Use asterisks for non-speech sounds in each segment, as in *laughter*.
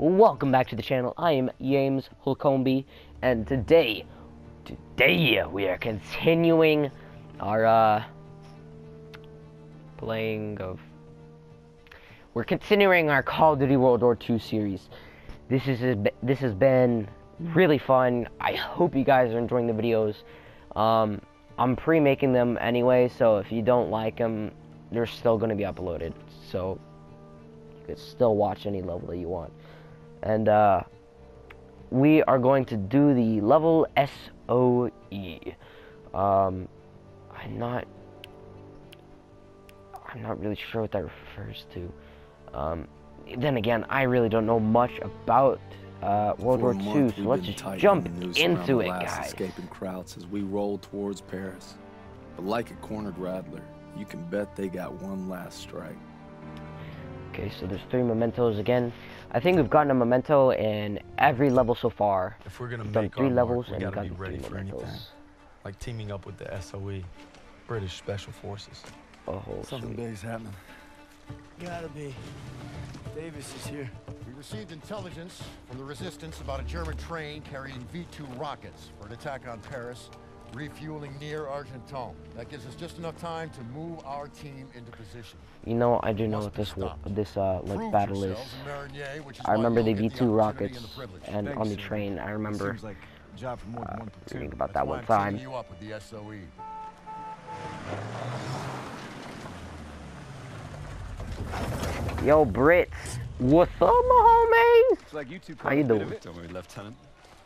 welcome back to the channel. I am James Holcombe, and today, today we are continuing our uh, playing of. We're continuing our Call of Duty World War II series. This is this has been really fun. I hope you guys are enjoying the videos. Um, I'm pre-making them anyway, so if you don't like them, they're still going to be uploaded. So you can still watch any level that you want. And uh, we are going to do the level SOE. Um, I'm not. I'm not really sure what that refers to. Um, then again, I really don't know much about uh, World War II, so let's just jump into it, guys. Escaping Krauts as we roll towards Paris. But like a cornered rattler, you can bet they got one last strike. Okay, so there's three mementos again. I think we've gotten a memento in every level so far. If we're gonna we've make done three our levels mark, we and gotta be gotten ready three for mementos. anything. Like teaming up with the SOE, British Special Forces. Oh, Something sweet. big's happening. Gotta be. Davis is here. We received intelligence from the resistance about a German train carrying V-2 rockets for an attack on Paris, refueling near Argentan. That gives us just enough time to move our team into position. You know, I do know what this stopped. this uh like Prove battle is. yourselves in Marigny, which is I remember the V2 opportunity rockets and and on the train. I remember Seems like job for more than uh, one platoon. reading about That's that one time. you up with the. SOE. Yo, Brits, what's up, my homies? It's like you two How you doing? Don't worry, Lieutenant.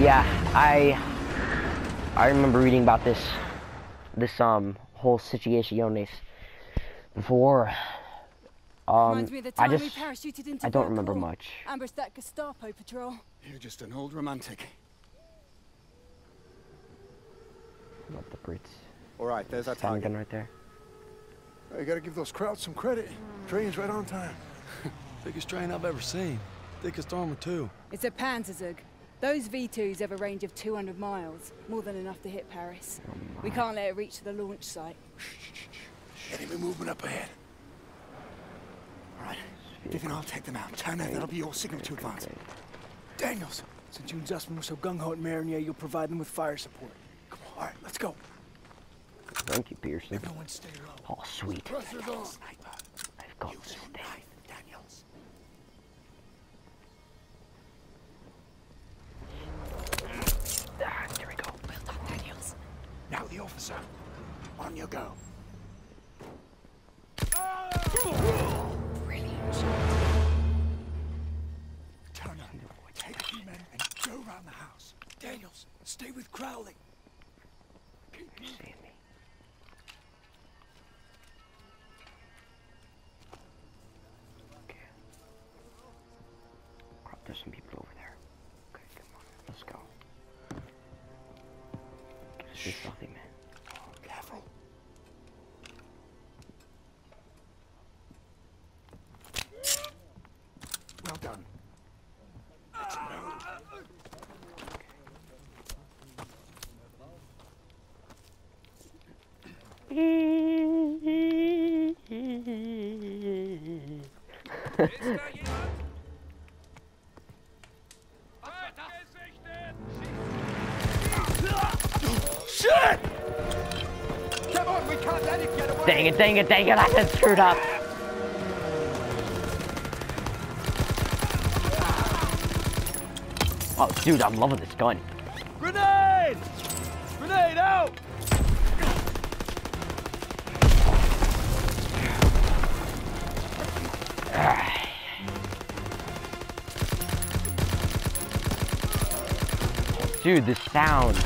Yeah, I I remember reading about this this um whole situation before. Um, Reminds me of the I time just we parachuted into I don't remember Vercors, much. Ambushed that Gestapo patrol. You're just an old romantic. Not the Brits. All right, there's our Sound target. gun right there. You gotta give those Krauts some credit. Train's right on time. *laughs* Biggest train I've ever seen. Thickest armor, too. It's a Panzerzug. Those V2s have a range of 200 miles, more than enough to hit Paris. Oh, we can't let it reach the launch site. Enemy movement up ahead. All right, Vivian, I'll take them out. China, that'll be your signal to advance. Daniels, since you and Zussman were so gung-ho at Marigny, you'll provide them with fire support. Come on, all right, let's go. Thank you, Pearson. Everyone stay low. Oh, sweet. Pressure's on. Sniper, I've got use this thing. knife, On you go. Brilliant. Turner, take a few men and go around the house. Daniels, stay with Crowley. You're me. Okay. Crap, there's some people over there. Okay, come on, let's go. Get a stealthy man. Careful. Well done. Dang it, dang it, dang it, I just screwed up. Oh, dude, I'm loving this gun. Grenade dude, the sound.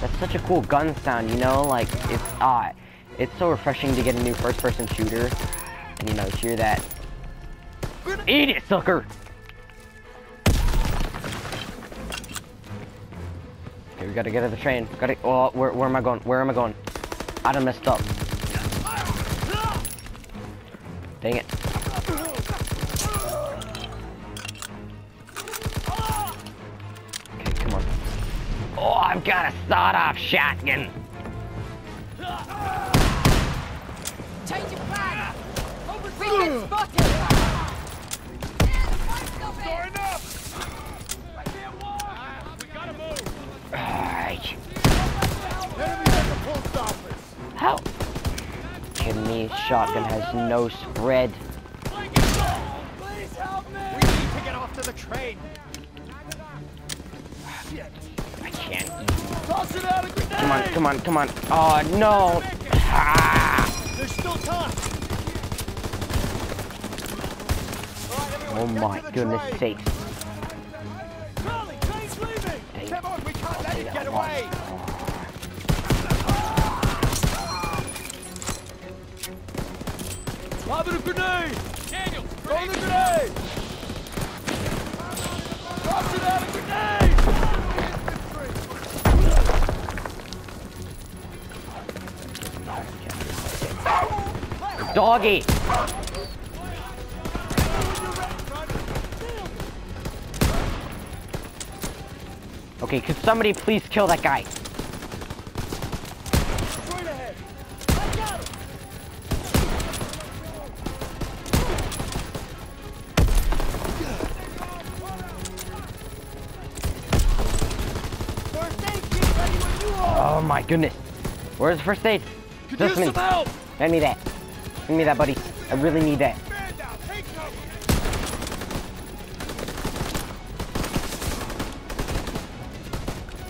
That's such a cool gun sound, you know? Like, it's, ah, it's so refreshing to get a new first-person shooter. And, you know, hear that. Eat it, sucker! Okay, we gotta get out of the train. Gotta, oh, where, where am I going? Where am I going? I done messed up. Got a sawed-off shotgun. Change of plan! We've been spotted! Alright. Enemies at the post. How? Kidding me? Shotgun has no spread. We need to get off to the train. Come on, come on, come on. Oh no. Ah! There's still time. Oh my goodness sakes. Crowley, train's leaving. Come on, we can't let Okay, it that get one. away. Lob it a grenade! Daniel, throw the grenade! Doggy! Okay, could somebody please kill that guy? Straight ahead! I got him! First aid kit ready when you are! Oh my goodness. Where's the first aid? Could Just use me. some help! Hand me that. Hand me that, buddy. I really need that. Man down, take cover!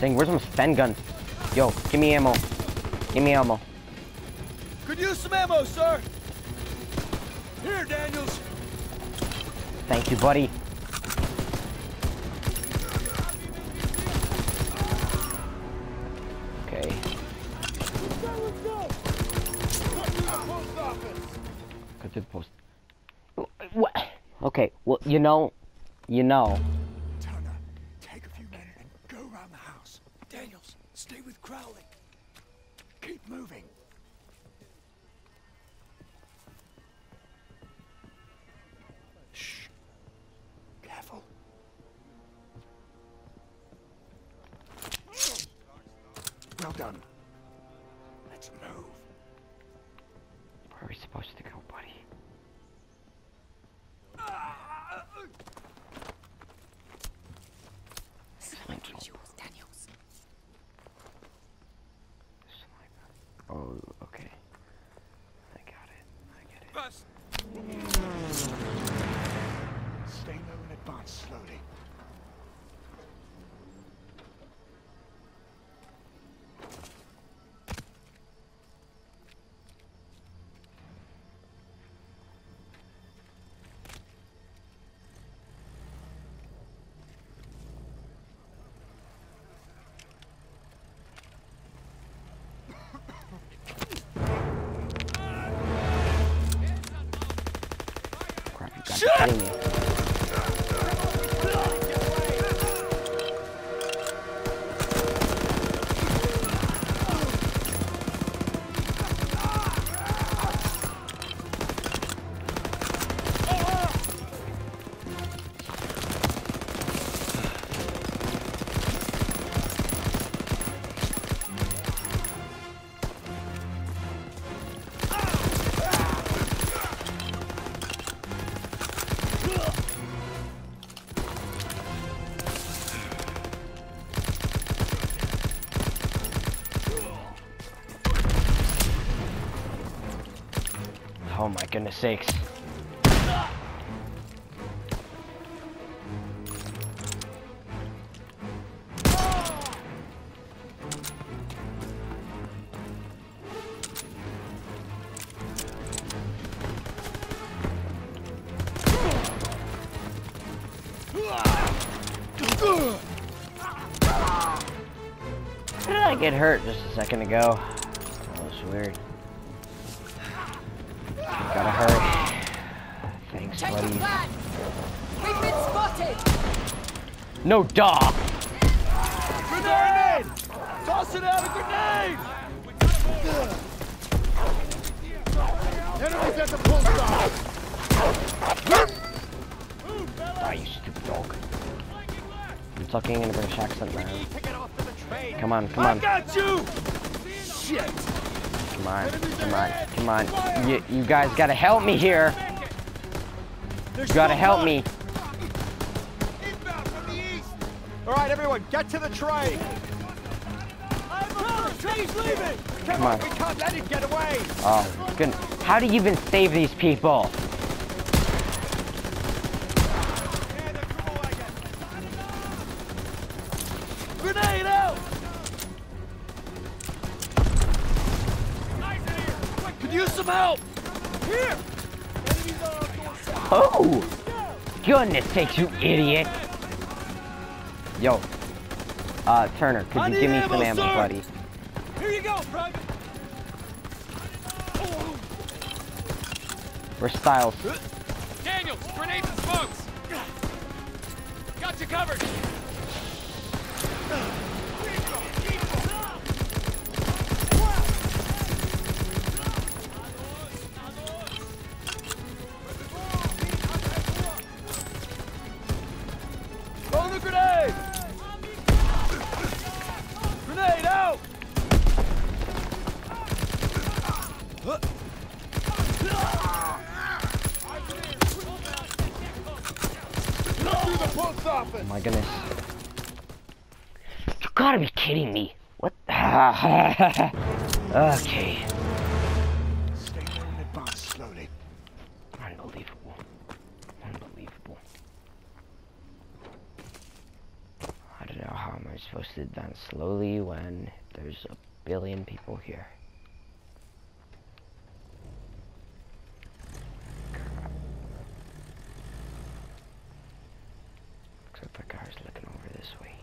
Dang, where's my stun guns? Yo, give me ammo. Give me ammo. Could use some ammo, sir! Here, Daniels! Thank you, buddy. Go to the post. What? Okay, well, you know, you know. I Crap, my goodness sakes. Did I get hurt just a second ago? That was weird. Gotta hurry. Thanks, Change buddy. We've been spotted! No dog. Grenade! grenade! Tossing out a grenade! Enemies at the post office! Ah, you stupid dog. I'm talking in a British accent, man. Come on, come on. I on, got you! Shit! Come on, come on, come on. You, you guys gotta help me here. You gotta help me. Inbound from the east! All right, everyone, get to the train! Train's leaving! Come, Come on. we can't let it get away! Oh, goodness. How do you even save these people? Some help! Here! Enemies on our doorstep! Oh! Goodness sakes, you idiot! Yo. Uh, Turner, could I you give me ammo, some ammo, sir. buddy? Here you go, Private! Where's Stiles? Daniels, grenades and smokes! Got you covered! Stay there and advance slowly. Unbelievable. Unbelievable. I don't know how am I supposed to advance slowly when there's a billion people here. Like the car's looking over this way.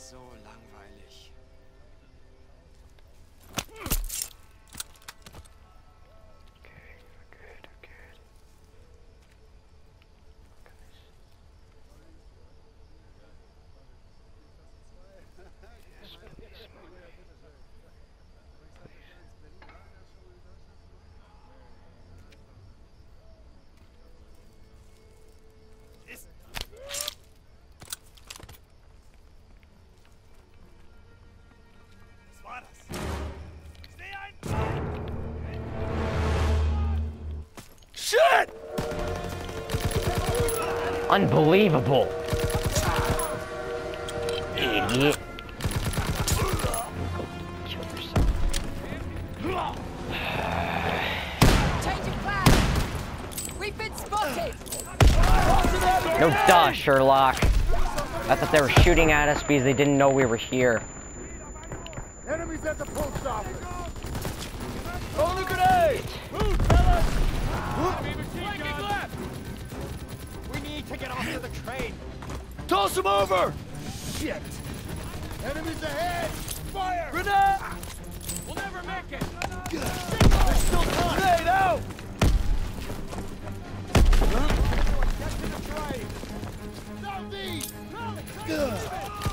So langweilig. Been spotted! No duh, Sherlock. I thought they were shooting at us because they didn't know we were here. Enemies at the post office! The grenade! Move, fellas! To get off to the train! Toss him over! Shit! Enemies ahead! Fire! Grenade! We'll never make it! There's still time! Grenade out! Southeast!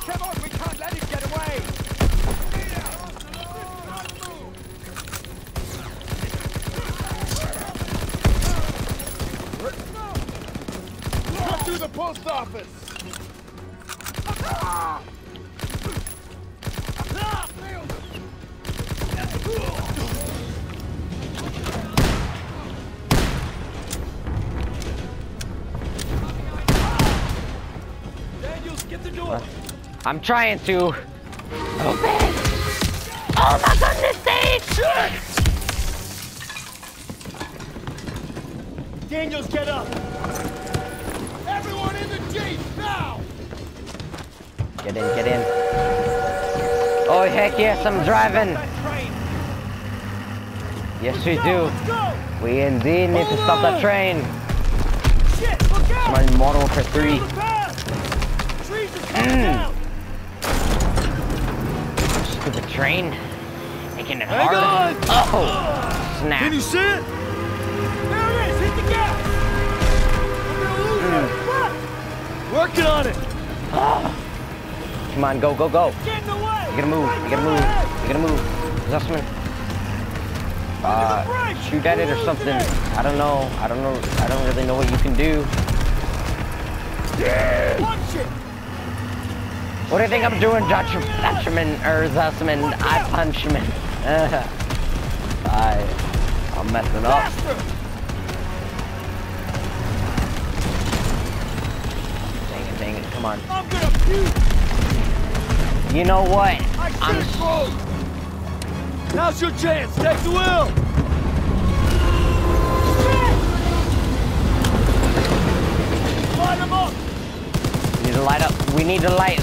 Come on, we can't let it get away! Cut through the post office! Daniels, get the door! I'm trying to. Open! Oh my goodness sakes! Daniels, get up! Get in, get in. Oh, heck yes, I'm driving. Yes, we do. We indeed need to stop that train. Shit, look out! My Model for three. Mm. *clears throat* Stupid train. Making it hard. Oh, snap. Can you see it? There it is! Hit the gas! We're gonna lose it! Look! Working on it! Come on, go, go, go. Get in the way! You gotta move. You gotta move. You gotta move. Zussman. Uh, shoot at it or something. I don't know. I don't know. I don't really know what you can do. Punch it! What do you think I'm doing, Dutch, Dutchman or Zussman? I punch him. *laughs* I, I'm messing up. Dang it, dang it. Come on. I'm gonna puke! You know what? I I'm move! Now's your chance! Take the wheel! Light 'em up! need to light up. We need to light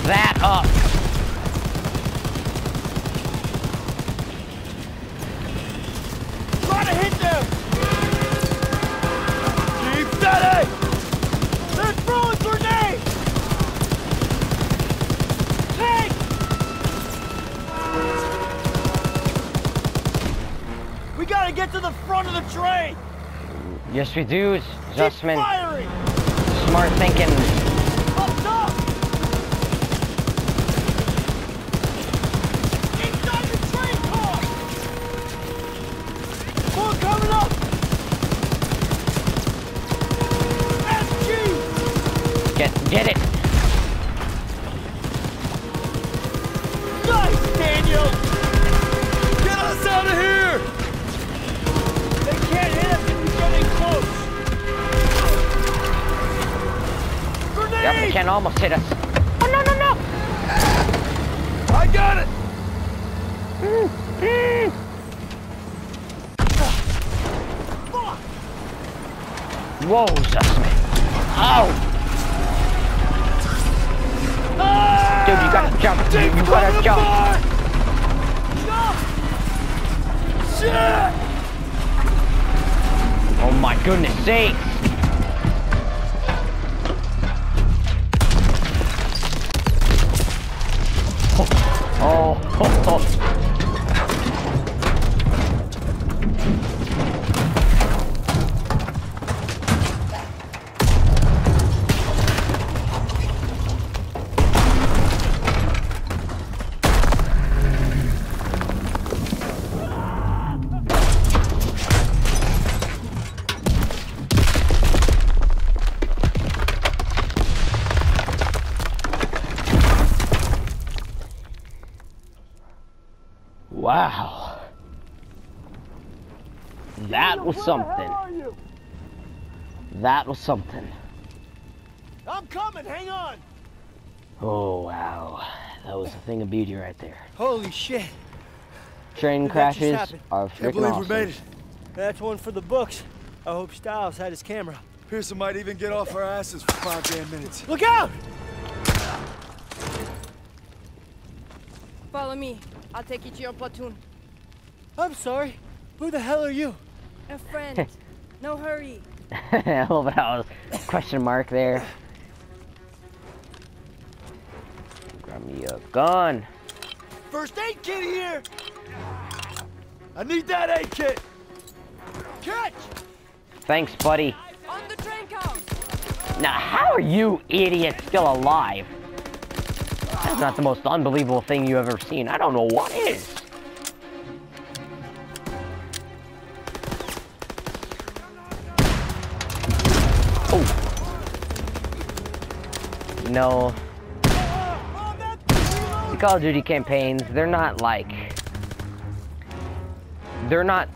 We do, Keep firing! Smart thinking. Almost hit us. Oh, no, no, no. I got it! Fuck! Whoa, Zussman. Oh, Ah! dude, you gotta jump. You, They've you gotta jump. apart! Jump! Shit! Oh my goodness sakes. Something. That was something. I'm coming, hang on! Oh, wow. That was a thing of beauty right there. Holy shit. Train Did crashes happen? are Can't freaking believe awesome. we made it. That's one for the books. I hope Stiles had his camera. Pearson might even get off our asses for five damn minutes. Look out! Follow me. I'll take you to your platoon. I'm sorry. Who the hell are you? A friend. no hurry. I love how it was question mark there. Grab me a gun. First aid kit here! I need that aid kit! Catch! Thanks, buddy. On the train car. Now, how are you idiots still alive? That's not the most unbelievable thing you've ever seen. I don't know what is. Oh. No. The Call of Duty campaigns, they're not like... They're not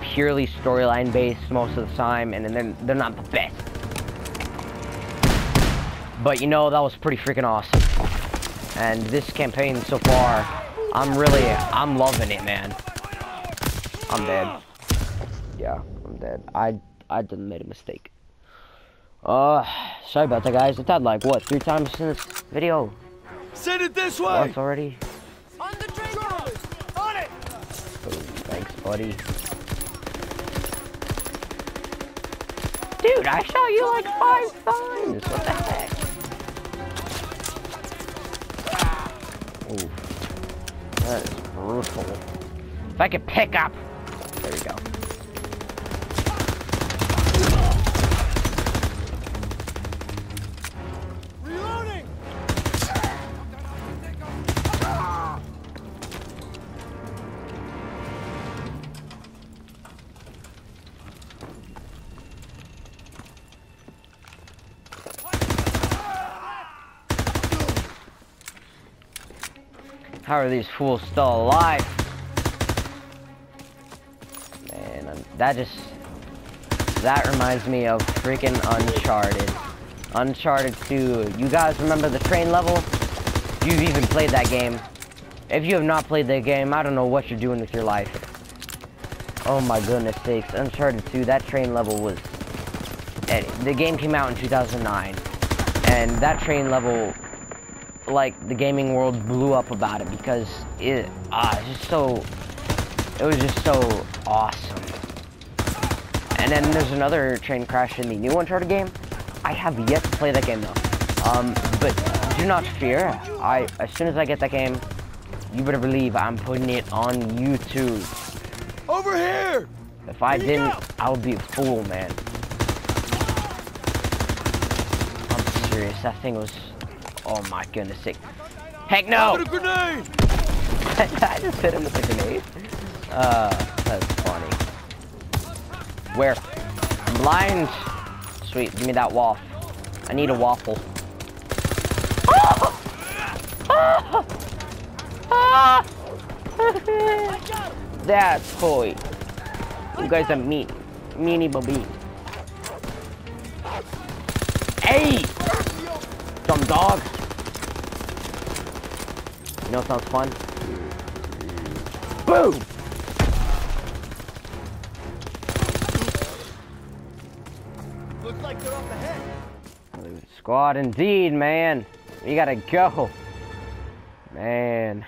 purely storyline based most of the time, and they're, they're not the best. But you know, that was pretty freaking awesome. And this campaign so far, I'm really, I'm loving it, man. I'm dead. Yeah, I'm dead. I, I done made a mistake. Uh, sorry about that, guys. It's had like what three times in this video. Send it this way. Once already. On the train! On it! Oh, thanks, buddy. Dude, I shot you like five times. What the heck? Oh, that is brutal. If I could pick up. There we go. How are these fools still alive? Man, um, that just... That reminds me of freaking Uncharted. Uncharted 2. You guys remember the train level? You've even played that game. If you have not played that game, I don't know what you're doing with your life. Oh my goodness sakes. Uncharted 2, that train level was... eh, The game came out in 2009. And that train level like the gaming world blew up about it because it ah it's just so it was just so awesome. And then there's another train crash in the new Uncharted game. I have yet to play that game though. Um, but do not fear. I as soon as I get that game, you better believe I'm putting it on YouTube. Over here. If I didn't, I would be a fool, man. I'm serious. That thing was. Oh my goodness sake. Heck no! Put grenade. *laughs* I just hit him with a grenade. Uh, that's funny. Where? I'm blind. Sweet, give me that waffle. I need a waffle. Ah! Ah! Ah! That's toy. You guys are mean. Meanie baby. Hey! Some dog. You know what sounds fun? Boom! Looks like they're up ahead. Squad indeed, man. We gotta go. Man.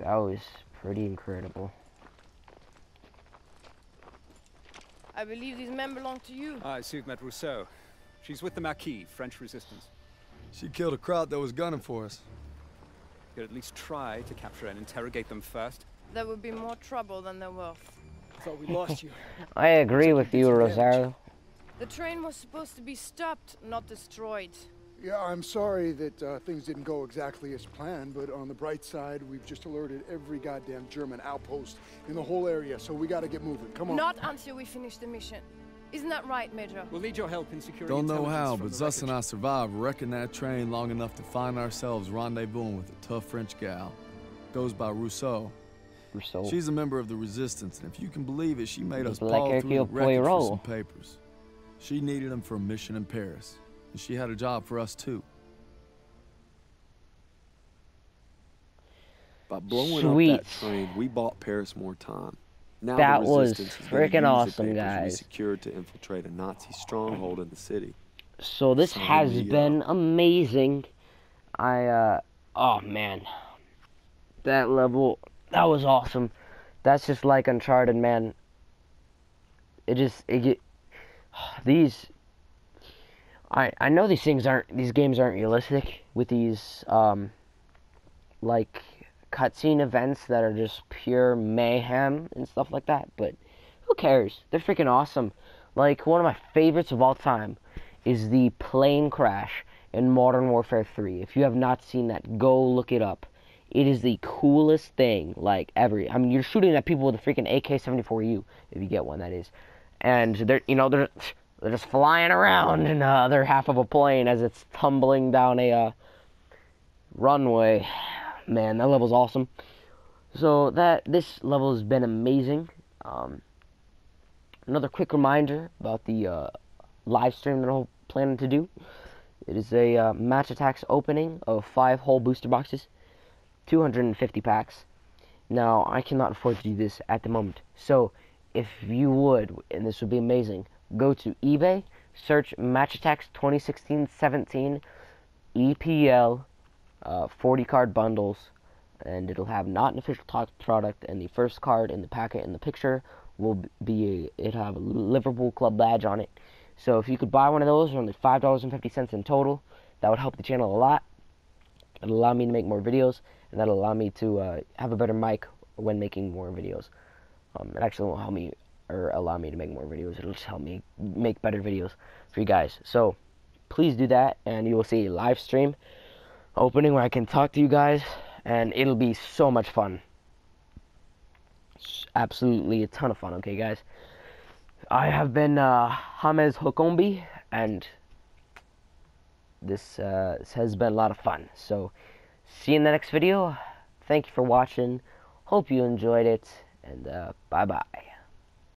That was pretty incredible. I believe these men belong to you. I I've met Rousseau. She's with the Maquis, French resistance. She killed a Kraut that was gunning for us. Could at least try to capture and interrogate them first. There would be more trouble than there worth. Thought we lost you. *laughs* I agree with you, Rosario. The train was supposed to be stopped, not destroyed. Yeah, I'm sorry that uh, things didn't go exactly as planned, but on the bright side, we've just alerted every goddamn German outpost in the whole area, so we gotta get moving. Come on. Not until we finish the mission. Isn't that right, Major? We'll need your help in securing Don't know how, but the Zus and I survived wrecking that train long enough to find ourselves rendezvousing with a tough French gal. Goes by Rousseau. Rousseau. She's a member of the resistance, and if you can believe it, she made us Like paw through the wreckage for some papers. She needed them for a mission in Paris, and she had a job for us too. By blowing Sweet. up that train, we bought Paris more time. Now That the was resistance is gonna frickin' use the awesome, guys. secured to infiltrate a Nazi stronghold in the city. So this has me been amazing. I uh oh man. That level that was awesome. That's just like Uncharted, man. It just it get *sighs* these I I know these things aren't these games aren't realistic with these um like cutscene events that are just pure mayhem and stuff like that, but who cares? They're freaking awesome. Like one of my favorites of all time is the plane crash in Modern Warfare 3. If you have not seen that, go look it up. It is the coolest thing, like ever. I mean, you're shooting at people with a freaking AK-74U, if you get one, that is. And they're, you know, they're they're just flying around in the other half of a plane as it's tumbling down a uh, runway. Man, that level's awesome. So that this level has been amazing. Um, another quick reminder about the uh, live stream that I'm planning to do. It is a uh, Match Attax opening of five whole booster boxes, 250 packs. Now I cannot afford to do this at the moment, so if you would, and this would be amazing, go to eBay, search Match Attax 2016-17 EPL uh, 40 card bundles, and it'll have not an official Topps product, and the first card in the packet in the picture will be it have a Liverpool club badge on it. So if you could buy one of those, for only five dollars and fifty cents in total, that would help the channel a lot. It'll allow me to make more videos, and that'll allow me to uh, have a better mic when making more videos. Um, it actually won't help me or allow me to make more videos. It'll just help me make better videos for you guys. So please do that, and you will see a live stream opening where I can talk to you guys, and it'll be so much fun. It's absolutely a ton of fun. Okay, guys. I have been uh, James Holcombe, and this, uh, this has been a lot of fun. So, see you in the next video. Thank you for watching. Hope you enjoyed it, and uh, bye bye.